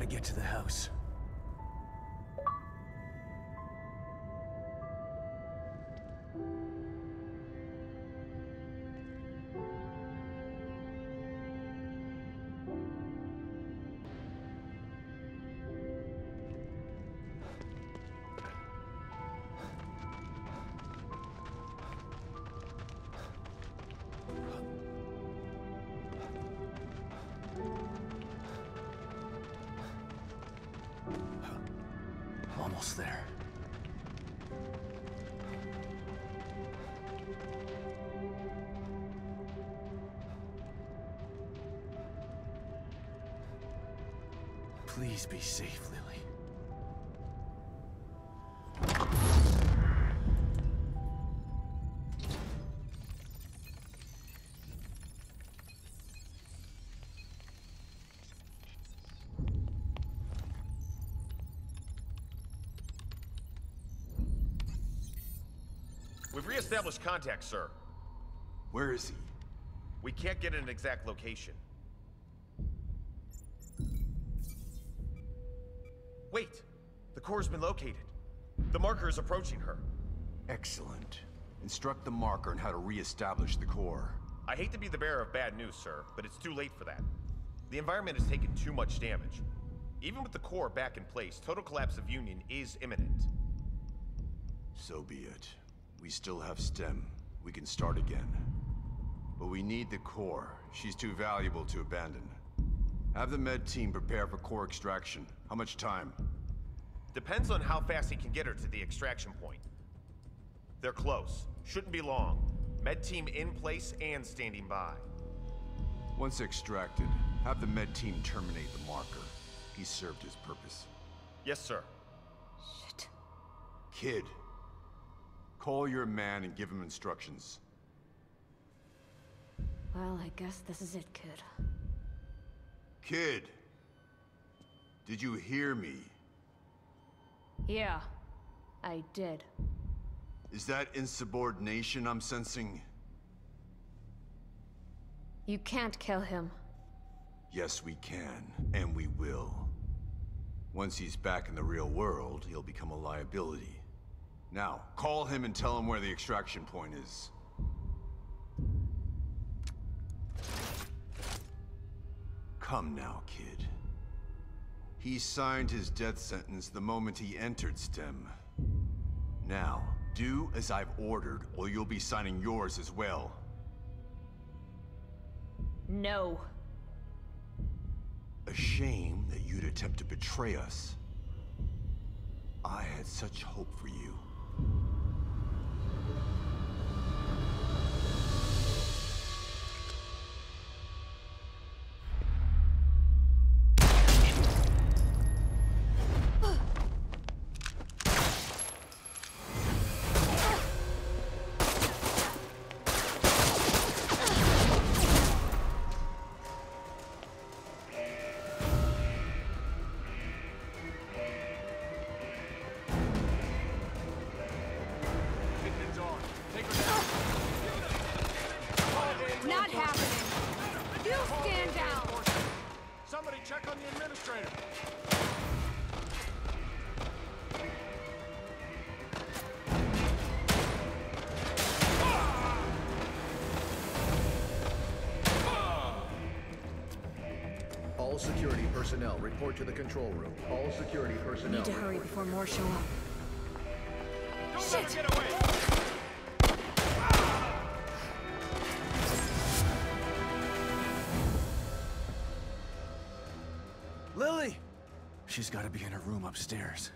gotta get to the house. Please be safe, Lily. We've reestablished contact, sir. Where is he? We can't get an exact location. Core's been located. The marker is approaching her. Excellent. Instruct the marker on how to re-establish the core. I hate to be the bearer of bad news, sir, but it's too late for that. The environment has taken too much damage. Even with the core back in place, total collapse of Union is imminent. So be it. We still have STEM. We can start again. But we need the core. She's too valuable to abandon. Have the med team prepare for core extraction. How much time? Depends on how fast he can get her to the extraction point. They're close. Shouldn't be long. Med team in place and standing by. Once extracted, have the med team terminate the marker. He served his purpose. Yes, sir. Shit. Kid, call your man and give him instructions. Well, I guess this is it, kid. Kid! Did you hear me? Yeah, I did. Is that insubordination I'm sensing? You can't kill him. Yes, we can, and we will. Once he's back in the real world, he'll become a liability. Now, call him and tell him where the extraction point is. Come now, kid. He signed his death sentence the moment he entered STEM. Now, do as I've ordered, or you'll be signing yours as well. No. A shame that you'd attempt to betray us. I had such hope for you. Security personnel report to the control room. All security personnel. Need to hurry before more show up. Don't let her get away. Lily! She's gotta be in her room upstairs.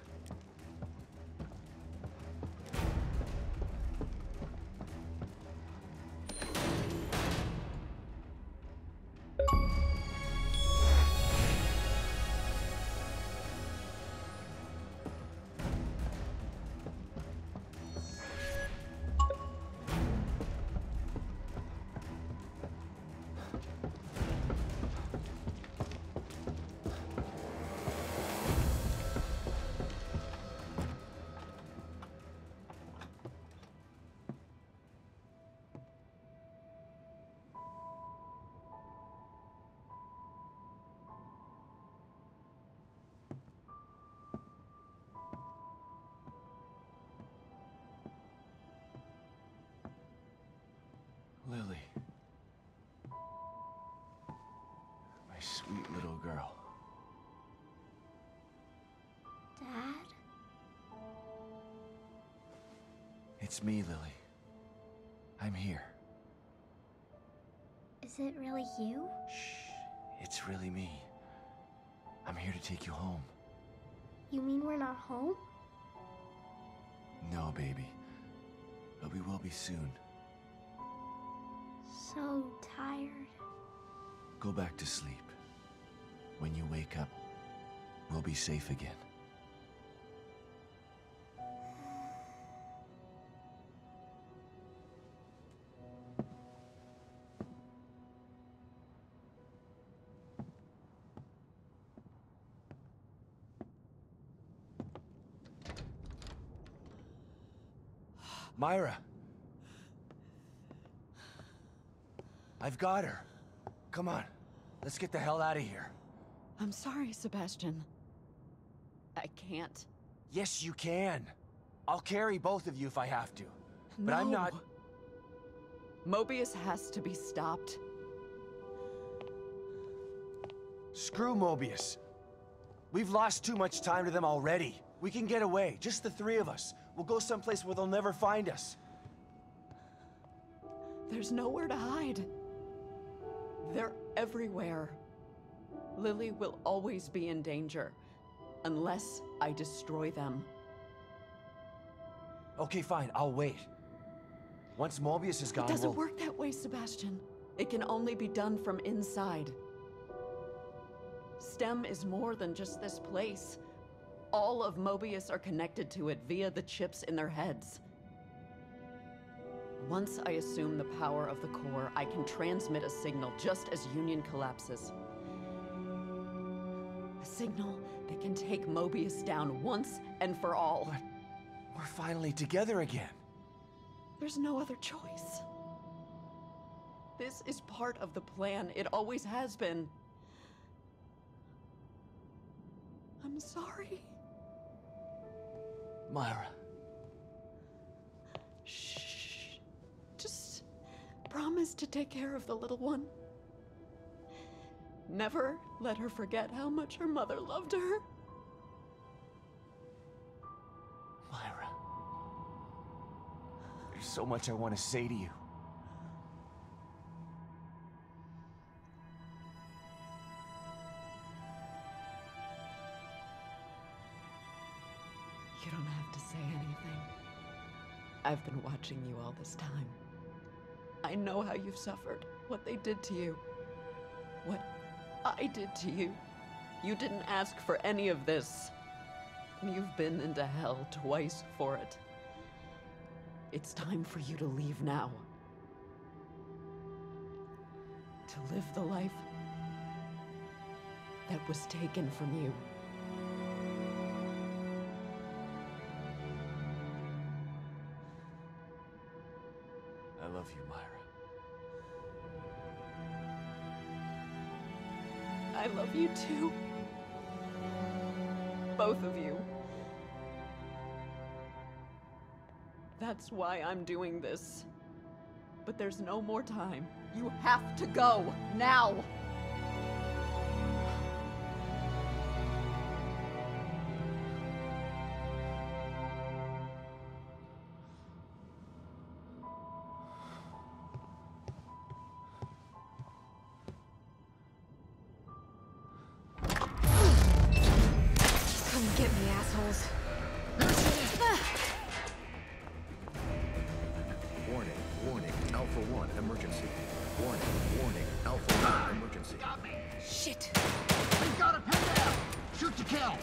It's me, Lily. I'm here. Is it really you? Shh. It's really me. I'm here to take you home. You mean we're not home? No, baby. But we will be soon. So tired. Go back to sleep. When you wake up, we'll be safe again. Myra! I've got her. Come on. Let's get the hell out of here. I'm sorry, Sebastian. I can't. Yes, you can. I'll carry both of you if I have to. But I'm No. not... Mobius has to be stopped. Screw Mobius. We've lost too much time to them already. We can get away, just the three of us. We'll go someplace where they'll never find us. There's nowhere to hide. They're everywhere. Lily will always be in danger. Unless I destroy them. Okay, fine, I'll wait. Once Mobius is gone, It doesn't we'll... work that way, Sebastian. It can only be done from inside. STEM is more than just this place. All of Mobius are connected to it via the chips in their heads. Once I assume the power of the core, I can transmit a signal just as Union collapses. A signal that can take Mobius down once and for all. But we're finally together again. There's no other choice. This is part of the plan. It always has been. I'm sorry. Myra, Shh. Just promise to take care of the little one. Never let her forget how much her mother loved her. Myra. There's so much I want to say to you. You I've been watching you all this time. I know how you've suffered, what they did to you, what I did to you. You didn't ask for any of this. And You've been into hell twice for it. It's time for you to leave now. To live the life that was taken from you. Too. Both of you. That's why I'm doing this. But there's no more time. You have to go now. Alpha 1, emergency. Warning, warning, Alpha 1, ah! emergency. Shit. We got a pin down! Shoot to kill!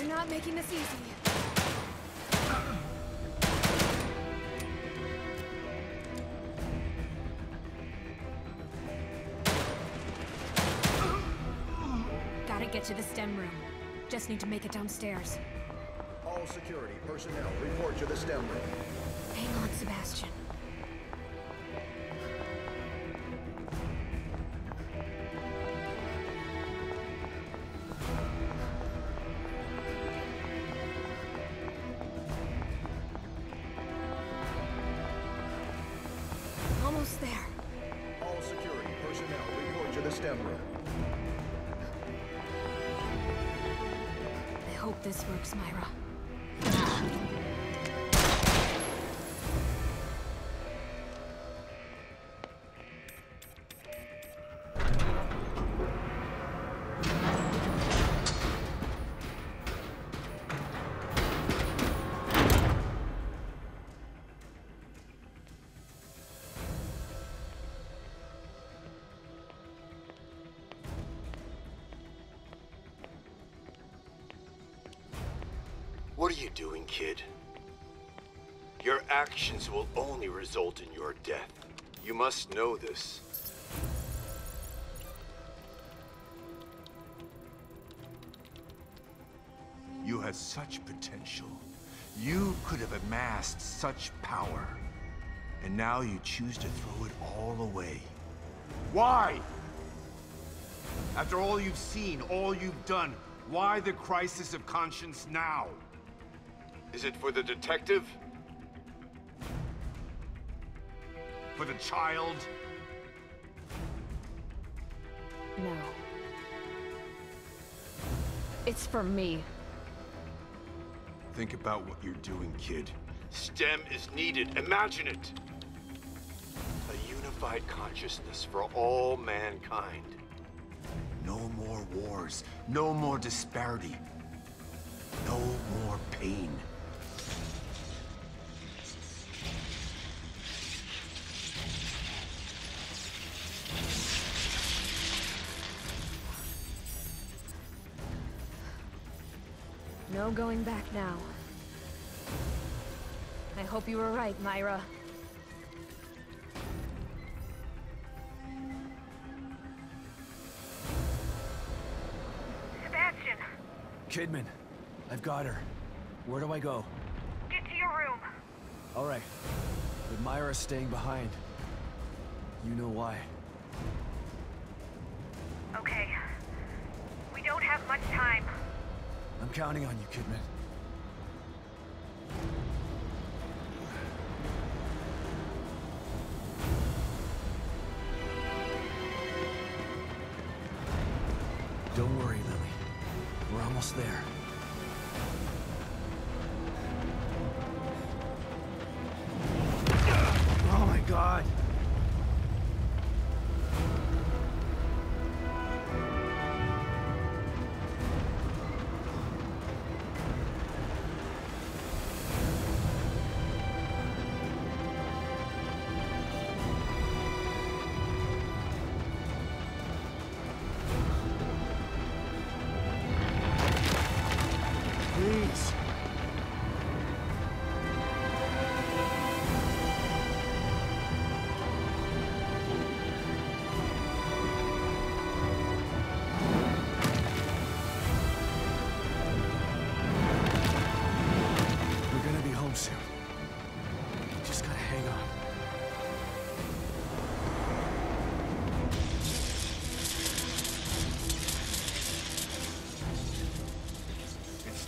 You're not making this easy. Gotta get to the STEM room. Just need to make it downstairs. All security personnel report to the STEM room. Hang on, Sebastian. You doing, kid? Your actions will only result in your death. You must know this. You had such potential. You could have amassed such power. And now you choose to throw it all away. Why? After all you've seen, all you've done, why the crisis of conscience now? Is it for the detective? For the child? No. It's for me. Think about what you're doing, kid. STEM is needed. Imagine it. A unified consciousness for all mankind. No more wars. No more disparity. No more pain. No going back now. I hope you were right, Myra. Sebastian, Kidman, I've got her. Where do I go? get to your room. All right. But Myra's staying behind. You know why. Counting on you, Kidman. Don't worry, Lily. We're almost there.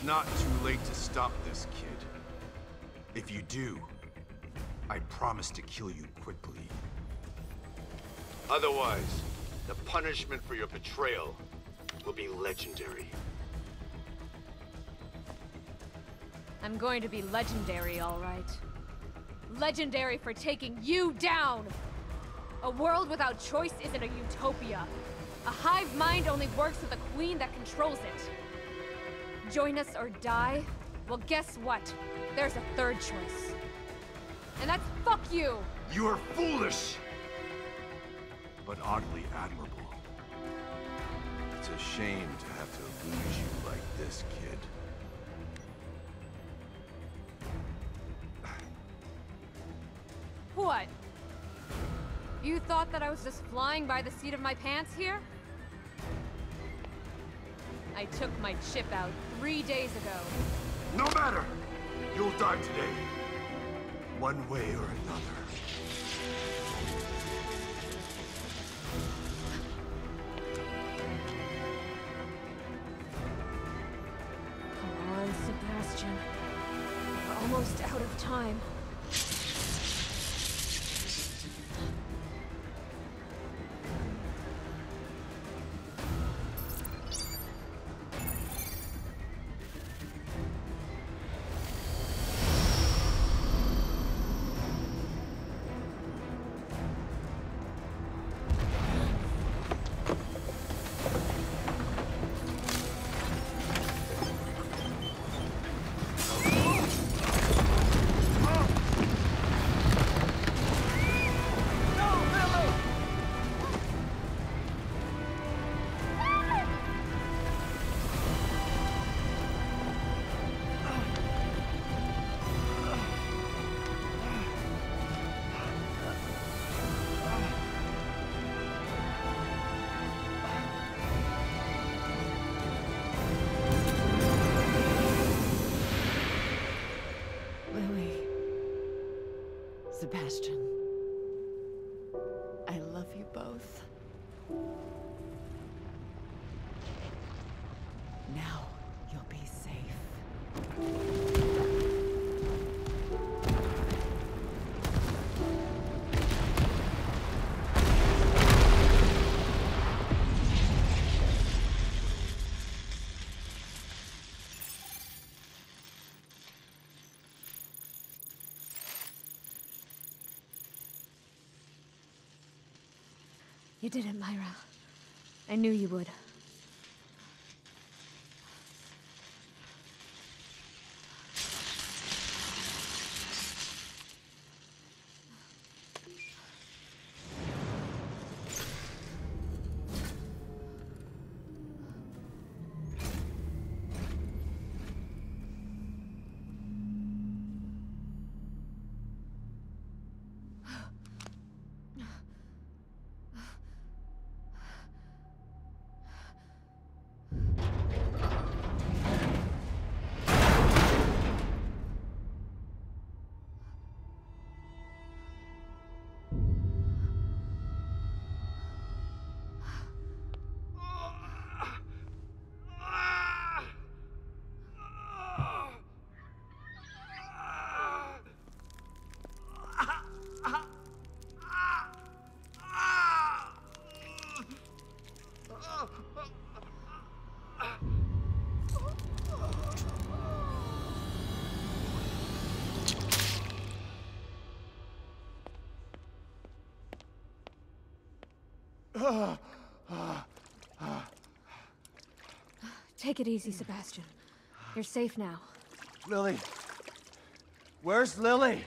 Not too late to stop this, kid. If you do, I promise to kill you quickly. Otherwise, the punishment for your betrayal will be legendary. I'm going to be legendary, all right. Legendary for taking you down! A world without choice isn't a utopia. A hive mind only works with a queen that controls it. Join us or die? Well, guess what? There's a third choice. And that's fuck you! You are foolish! But oddly admirable. It's a shame to have to lose you like this, kid. What? You thought that I was just flying by the seat of my pants here? I took my chip out three days ago. No matter! You'll die today. One way or another. Come on, Sebastian. We're almost out of time. Sebastian. You did it, Myra. I knew you would. Take it easy, Sebastian. You're safe now. Lily. Where's Lily?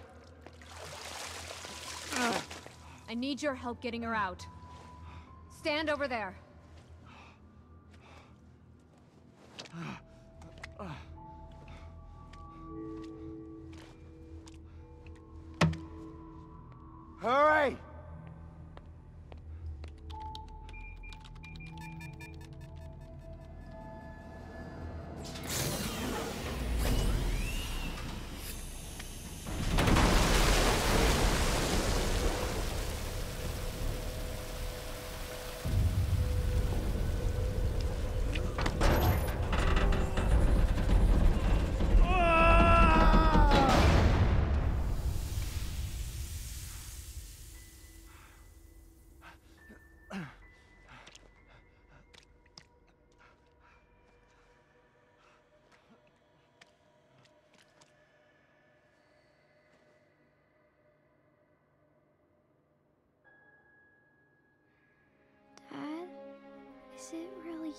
I need your help getting her out. Stand over there.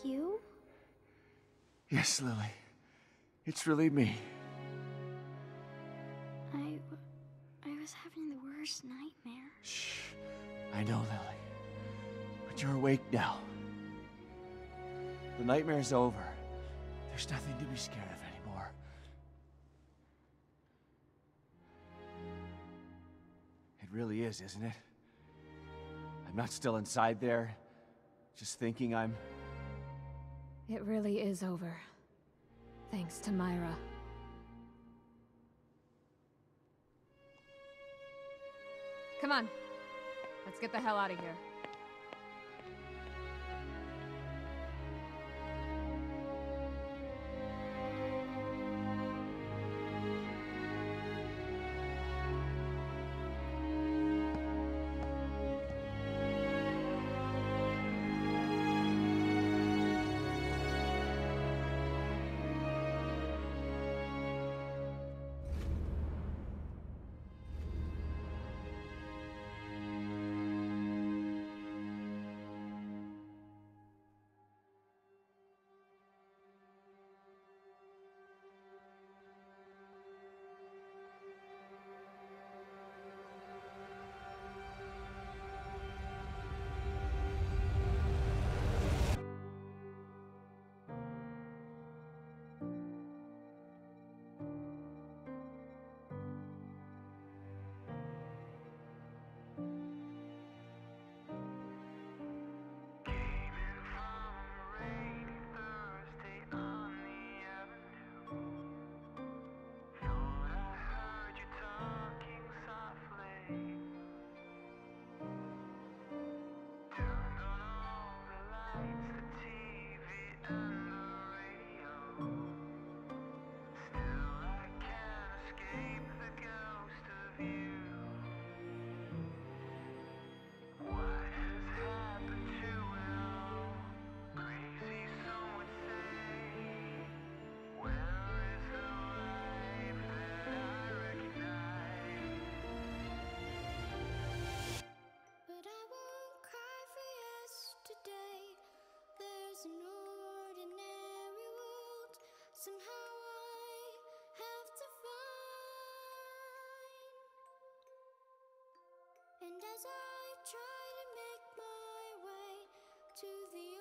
You? Yes, Lily. It's really me. I... I was having the worst nightmare. Shh. I know, Lily. But you're awake now. The nightmare's over. There's nothing to be scared of anymore. It really is, isn't it? I'm not still inside there, just thinking I'm. It really is over. Thanks to Myra. Come on. Let's get the hell out of here. Somehow I have to find. And as I try to make my way to the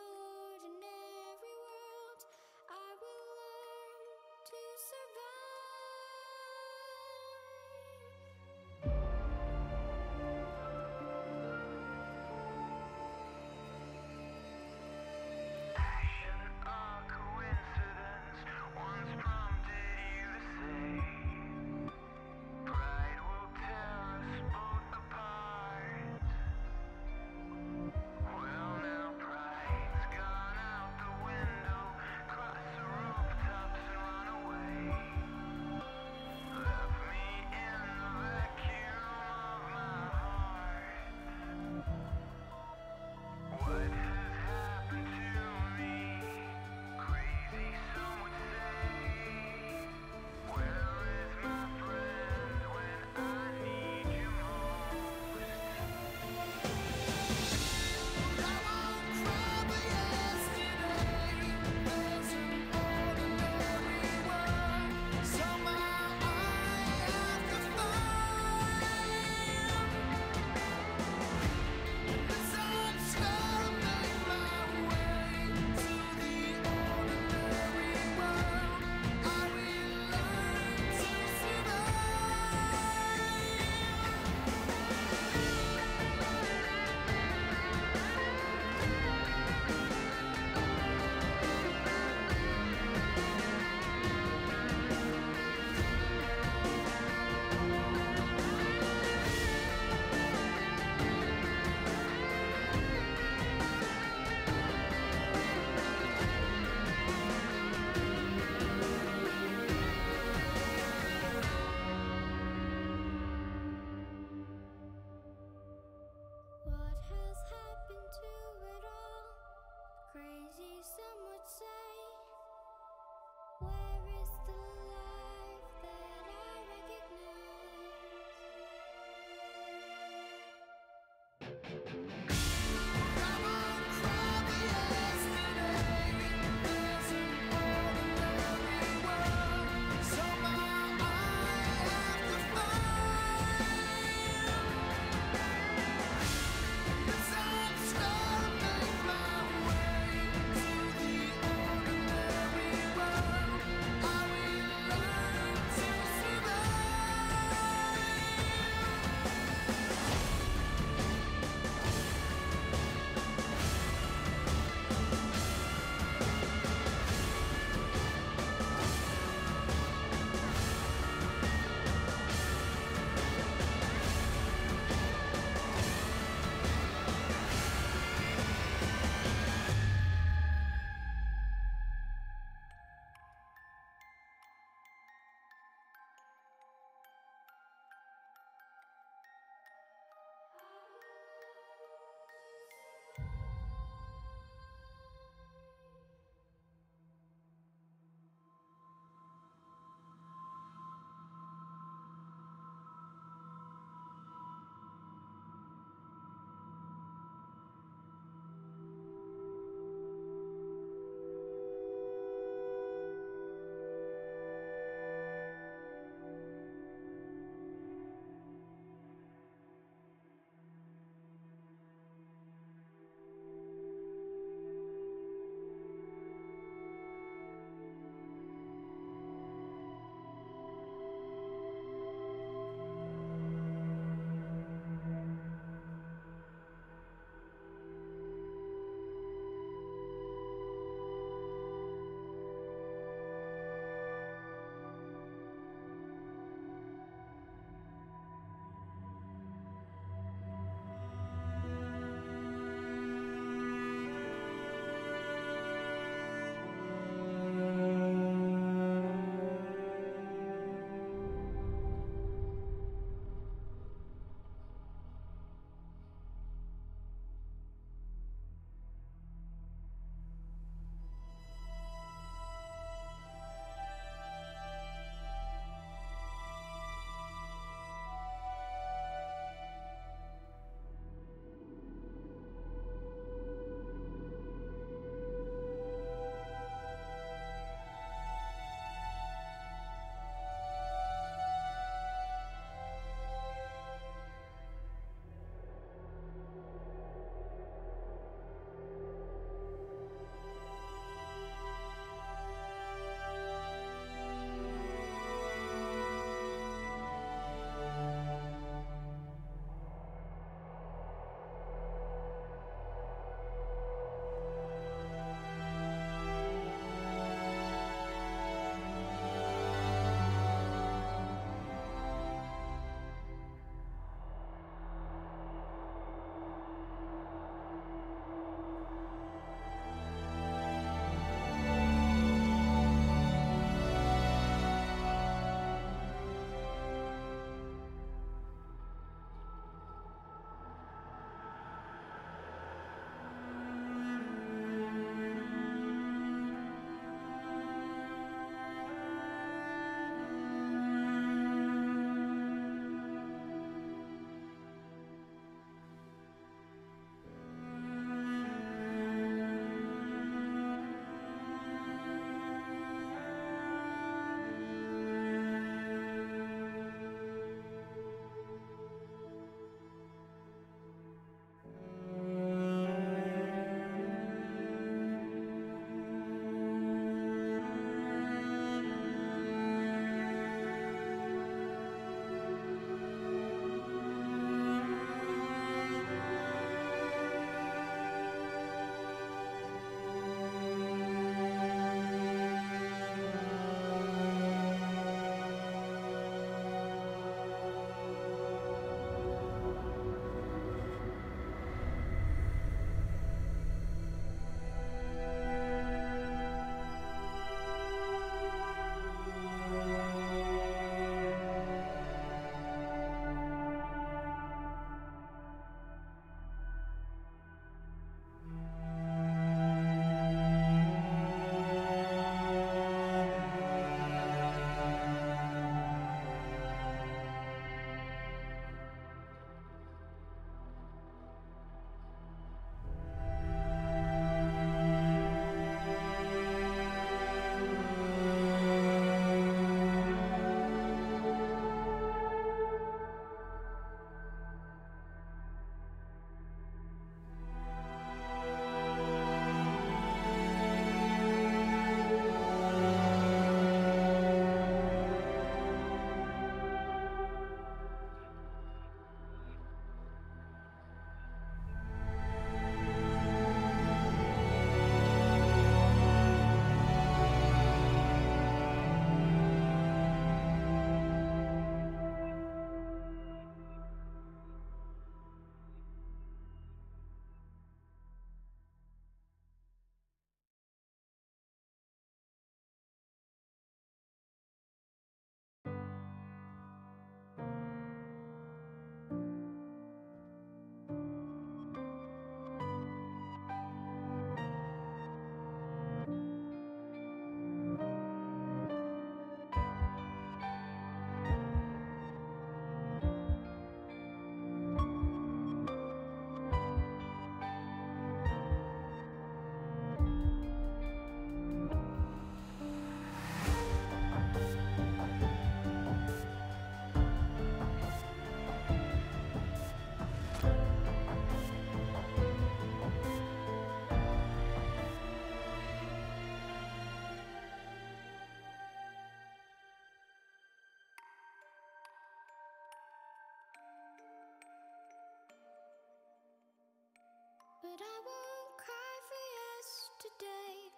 But I won't cry for yesterday.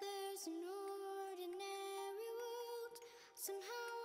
There's an ordinary world somehow.